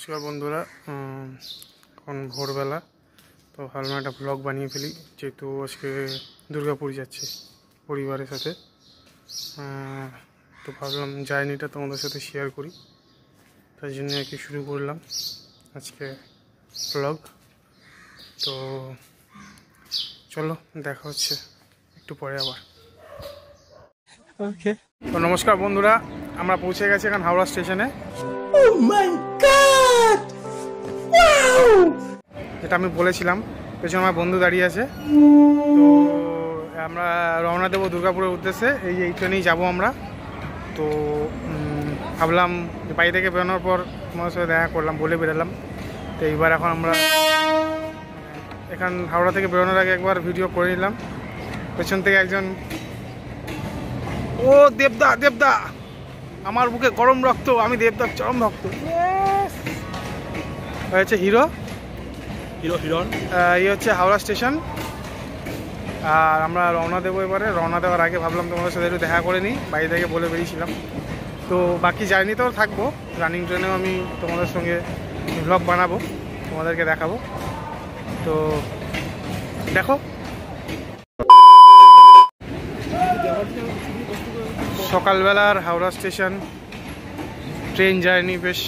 নমস্কার বন্ধুরা এখন ভোরবেলা তো ভাবলাম একটা ব্লগ বানিয়ে ফেলি যেহেতু আজকে দুর্গাপুর যাচ্ছে পরিবারের সাথে। তো ভাবলাম জার্নিটা তোমাদের সাথে শেয়ার করি তাই জন্য আর কি শুরু করলাম আজকে ব্লগ তো চলো দেখা হচ্ছে একটু পরে আবার। ওকে তো নমস্কার বন্ধুরা আমরা পৌঁছে গেছি এখন হাওড়া স্টেশনে। যেটা আমি বলেছিলাম, পেছনে আমার বন্ধু দাঁড়িয়ে আছে। তো, আমরা রওনা দেবো দুর্গাপুরের উদ্দেশ্যে। এই এই ট্রেনেই যাব আমরা। তো ভাবলাম বাড়ি থেকে বেরোনোর পর তোমার সাথে দেখা করলাম, বলে বেরোলাম। তো এইবার এখন আমরা, এখান হাওড়া থেকে বেরোনোর আগে একবার ভিডিও করে নিলাম। পেছন থেকে একজন, ও দেবদা দেবদা! আমার বুকে গরম রক্ত, আমি দেবদার চরম ভক্ত। হয়েছে হিরো। হিরো হিরন এই হচ্ছে হাওড়া স্টেশন। আর আমরা রওনা দেবো এবারে। রওনা দেওয়ার আগে ভাবলাম তোমাদের সাথে একটু দেখা করে নিই। বাড়ি থেকে বলে বেরিয়েছিলাম। তো বাকি জার্নিতেও থাকব। রানিং ট্রেনেও আমি তোমাদের সঙ্গে ব্লগ বানাবো। তোমাদেরকে দেখাবো। তো দেখো। সকালবেলার হাওড়া স্টেশন। ট্রেন জার্নি বেশ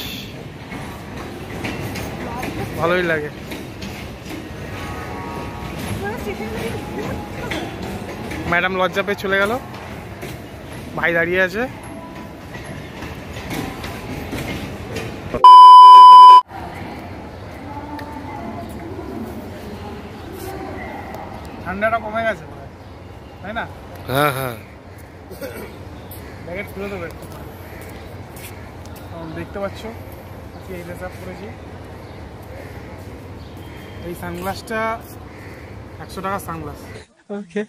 ভালোই লাগে। ম্যাডাম লজ্জা পেয়ে চলে গেল। ভাই দাঁড়িয়ে আছে। ঠান্ডাটা কমে গেছে তাই না? হ্যাঁ হ্যাঁ। জ্যাকেট খুলে দেবে দেখতে পাচ্ছ আজকে এই ড্রেস আপ করেছি। এই সানগ্লাসটা একশো টাকা সানগ্লাস। ওকে।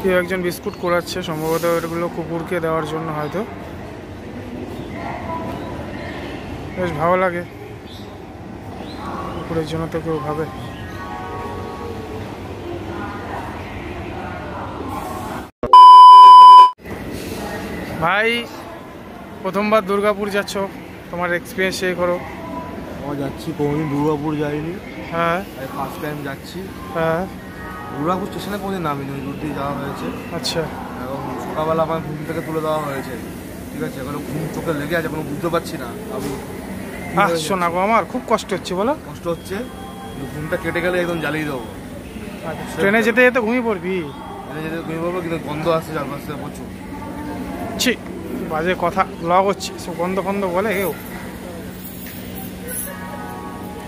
কেউ একজন বিস্কুট করাচ্ছে সম্ভবত এগুলো কুকুরকে দেওয়ার জন্য হয়তো। বেশ ভালো লাগে। কুকুরের জন্য তো কেউ ভাবে। ভাই প্রথমবার দুর্গাপুর যাচ্ছ তোমার এক্সপিরিয়েন্স শেয়ার করো। আমরা যাচ্ছি কোনোদিন দুর্গাপুর যাইনি। হ্যাঁ। ফার্স্ট টাইম যাচ্ছি। হ্যাঁ। দুর্গাপুর স্টেশনে কোনোদিন নামিনি ওই দূর দিয়ে যাওয়া হয়েছে। আচ্ছা। এবং সকালবেলা আমার ঘুম থেকে তুলে দেওয়া হয়েছে। ঠিক আছে এখনও ঘুম চোখে লেগে আছে কোনো বুঝতে পারছি না আমি আহ হয়েছে? গো আমার খুব কষ্ট হচ্ছে বলো। কষ্ট হচ্ছে ঘুমটা কেটে গেলে একদম জ্বালিয়ে দেবো। ট্রেনে যেতে যেতে ঘুমিয়ে পড়বি? ট্রেনে যেতে ঘুমিয়ে পড়ব কিন্তু গন্ধ আসছে চারপাশে প্রচুর। ছি বাজে কথা লগ হচ্ছে সব গন্ধ ফন্ধ বলে কেউ।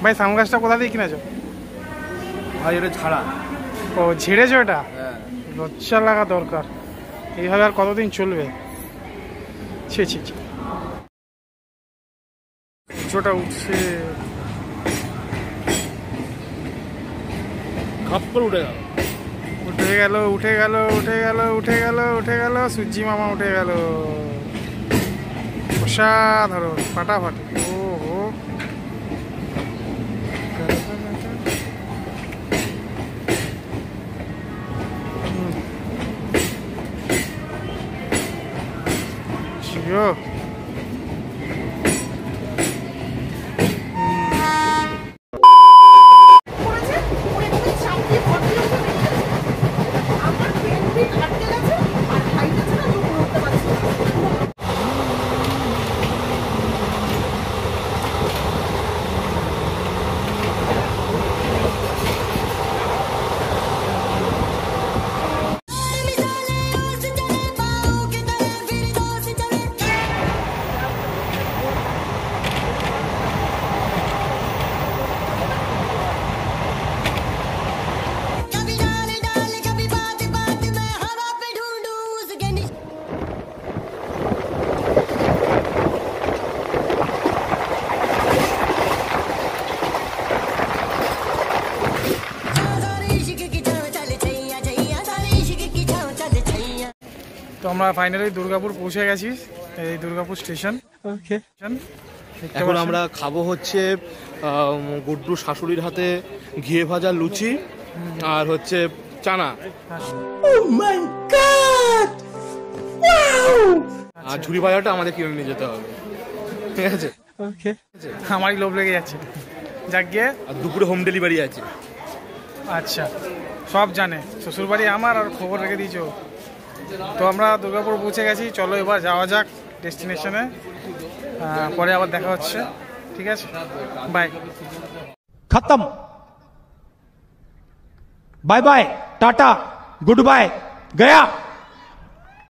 ভাই সানগ্লাসটা কোথা দিয়ে কিনেছো? ভাই এটা ছাড়া। ও ঝেড়েছো এটা? হ্যাঁ। লজ্জা লাগা দরকার। এইভাবে আর কতদিন চলবে? ছি ছি ছি। উঁচোটা উঠছে। খাপ করে উঠে গেল। উঠে গেল উঠে গেল উঠে গেল উঠে গেল উঠে গেল সূর্যি মামা উঠে গেল। অসাধারণ, ফাটাফাটি। ও হো জিও আমরা ফাইনালি দুর্গাপুর পৌঁছে গেছি এই দুর্গাপুর স্টেশন ওকে এখন আমরা খাব হচ্ছে গুড্ডু শাশুড়ির হাতে ঘিয়ে ভাজা লুচি আর হচ্ছে চানা। আর ঝুড়ি ভাজাটা আমাদের কিনে নিয়ে যেতে হবে। ঠিক আছে? আমারই লোভ লেগে যাচ্ছে। যাক গিয়ে আর দুপুরে হোম ডেলিভারি আছে। আচ্ছা। সব জানে। শ্বশুরবাড়ি আমার আর খবর রেখে দিয়েছ। তো আমরা দুর্গাপুর পৌঁছে গেছি। চলো এবার যাওয়া যাক ডেস্টিনেশনে পরে আবার দেখা হচ্ছে। ঠিক আছে? বাই খতম। Bye bye tata good bye Gaya